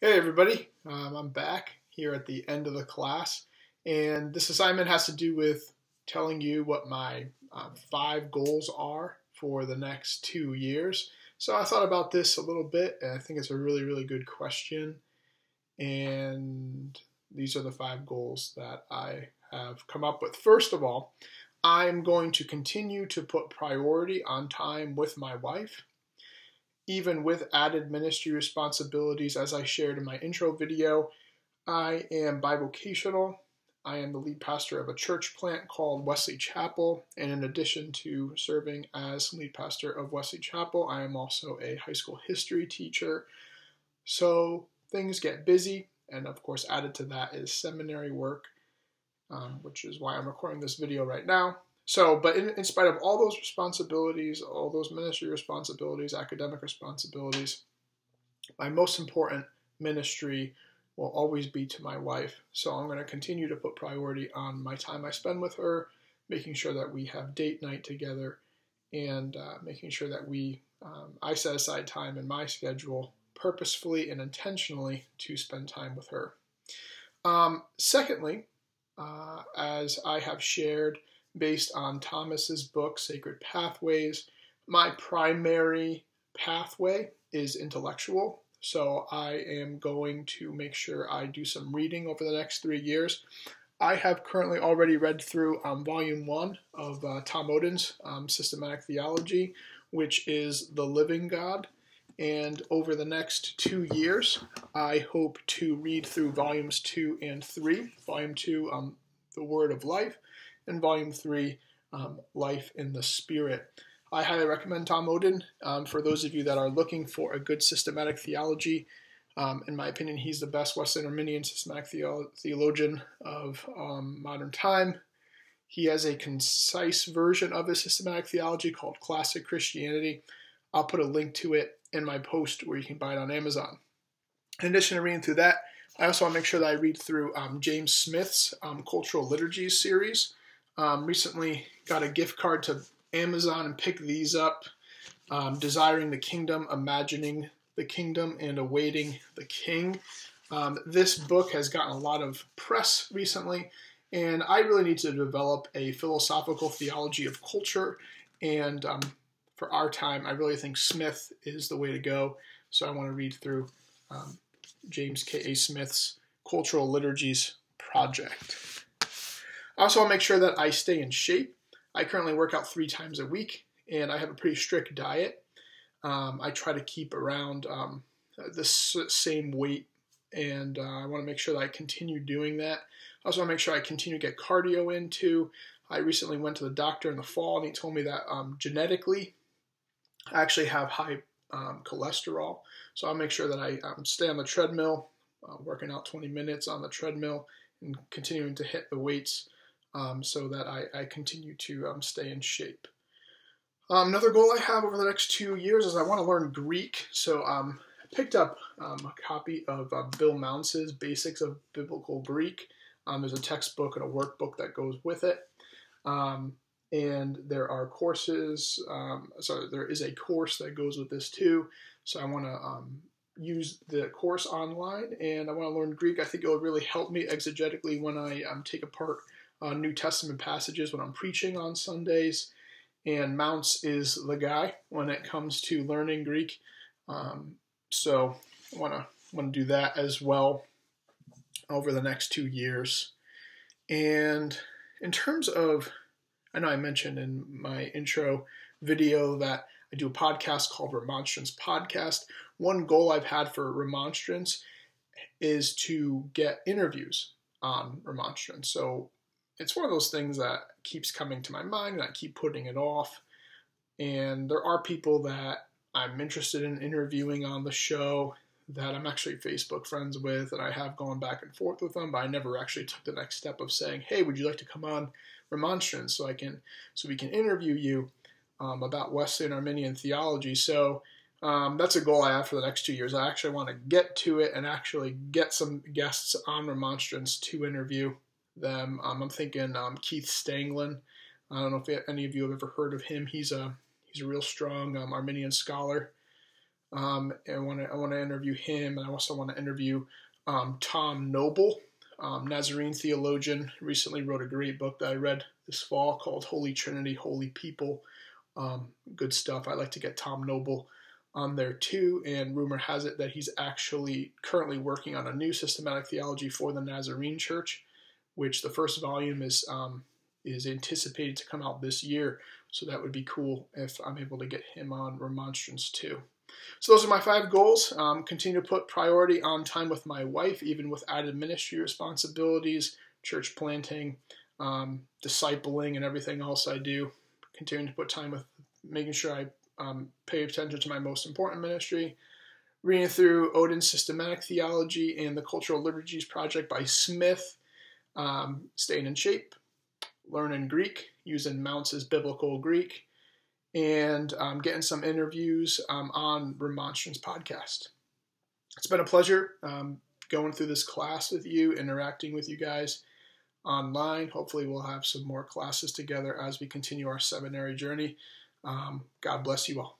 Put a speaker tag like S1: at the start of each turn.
S1: Hey everybody, um, I'm back here at the end of the class, and this assignment has to do with telling you what my um, five goals are for the next two years. So I thought about this a little bit, and I think it's a really, really good question. And these are the five goals that I have come up with. First of all, I'm going to continue to put priority on time with my wife even with added ministry responsibilities, as I shared in my intro video, I am bivocational. I am the lead pastor of a church plant called Wesley Chapel, and in addition to serving as lead pastor of Wesley Chapel, I am also a high school history teacher. So things get busy, and of course, added to that is seminary work, um, which is why I'm recording this video right now. So, but in, in spite of all those responsibilities, all those ministry responsibilities, academic responsibilities, my most important ministry will always be to my wife. So I'm going to continue to put priority on my time I spend with her, making sure that we have date night together, and uh, making sure that we um, I set aside time in my schedule purposefully and intentionally to spend time with her. Um, secondly, uh, as I have shared based on Thomas's book, Sacred Pathways. My primary pathway is intellectual, so I am going to make sure I do some reading over the next three years. I have currently already read through um, volume one of uh, Tom Oden's um, Systematic Theology, which is The Living God. And over the next two years, I hope to read through volumes two and three. Volume two, um, The Word of Life, and Volume 3, um, Life in the Spirit. I highly recommend Tom Oden um, for those of you that are looking for a good systematic theology. Um, in my opinion, he's the best Wesleyan Arminian systematic theolo- theologian of um, modern time. He has a concise version of his systematic theology called Classic Christianity. I'll put a link to it in my post where you can buy it on Amazon. In addition to reading through that, I also want to make sure that I read through um, James Smith's um, Cultural Liturgies series. Um, recently got a gift card to Amazon and picked these up. Um, Desiring the Kingdom, Imagining the Kingdom, and Awaiting the King. Um, this book has gotten a lot of press recently, and I really need to develop a philosophical theology of culture. And um, for our time, I really think Smith is the way to go. So I want to read through um, James K.A. Smith's Cultural Liturgies Project. Also want to make sure that I stay in shape. I currently work out three times a week, and I have a pretty strict diet. Um, I try to keep around um, the same weight, and uh, I want to make sure that I continue doing that. I also want to make sure I continue to get cardio in too. I recently went to the doctor in the fall, and he told me that um, genetically, I actually have high um, cholesterol. So I'll make sure that I um, stay on the treadmill, uh, working out 20 minutes on the treadmill, and continuing to hit the weights um, so that I, I continue to um, stay in shape. Um, another goal I have over the next two years is I want to learn Greek. So um, I picked up um, a copy of uh, Bill Mounce's Basics of Biblical Greek. There's a textbook and a workbook that goes with it. and there are courses, so there is a course that goes with this too. So I want to use the course online and I want to learn Greek. I think it will really help me exegetically when I um, take apart uh, New Testament passages when I'm preaching on Sundays. And Mounce is the guy when it comes to learning Greek. Um, so I want to want to do that as well over the next two years. And in terms of, I know I mentioned in my intro video that I do a podcast called Remonstrance Podcast. One goal I've had for Remonstrance is to get interviews on Remonstrance. So it's one of those things that keeps coming to my mind and I keep putting it off. And there are people that I'm interested in interviewing on the show that I'm actually Facebook friends with, and I have gone back and forth with them, but I never actually took the next step of saying, "Hey, would you like to come on Remonstrance so I can so we can interview you um, about Wesleyan Arminian theology?" So um, that's a goal I have for the next two years. I actually want to get to it and actually get some guests on Remonstrance to interview them. Um, I'm thinking um, Keith Stanglin. I don't know if any of you have ever heard of him. He's a he's a real strong um, Arminian scholar. Um, I want to I want to interview him, and I also want to interview um, Tom Noble, um, Nazarene theologian. Recently wrote a great book that I read this fall called Holy Trinity, Holy People. Um, good stuff. I like to get Tom Noble on there too. And rumor has it that he's actually currently working on a new systematic theology for the Nazarene Church, which the first volume is um, is anticipated to come out this year. So that would be cool if I'm able to get him on Remonstrance too. So those are my five goals. Um, continue to put priority on time with my wife, even with added ministry responsibilities, church planting, um, discipling, and everything else I do. Continuing to put time with making sure I um, pay attention to my most important ministry. Reading through Oden's Systematic Theology and the Cultural Liturgies Project by Smith. Um, staying in shape. Learning Greek, using Mounce's Biblical Greek and um, getting some interviews um, on Remonstrance Podcast. It's been a pleasure um, going through this class with you, interacting with you guys online. Hopefully, we'll have some more classes together as we continue our seminary journey. Um, God bless you all.